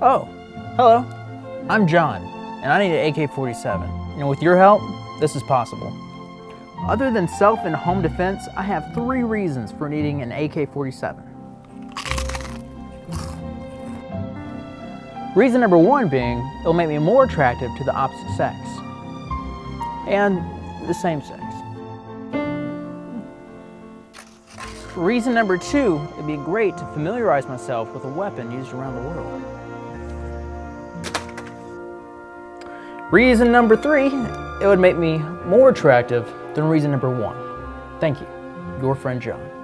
Oh, hello. I'm John, and I need an AK-47. And with your help, this is possible. Other than self and home defense, I have three reasons for needing an AK-47. Reason number one being, it'll make me more attractive to the opposite sex. And the same sex. Reason number two, it'd be great to familiarize myself with a weapon used around the world. Reason number three, it would make me more attractive than reason number one. Thank you. Your friend John.